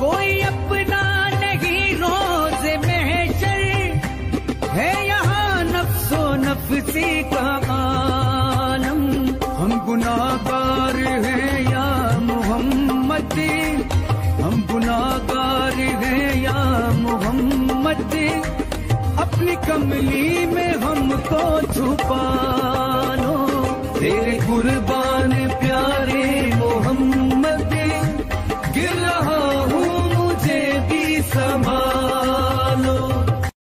कोई अपना नहीं रोज महशर है यहाँ नफ्सो नफसी का आलम। हम गुनाहगार हैं या मोहम्मद? हम गुनाहगार हैं या मोहम्मद? अपनी कमली में हमको छुपा लो। तेरे कुर्बान संभालो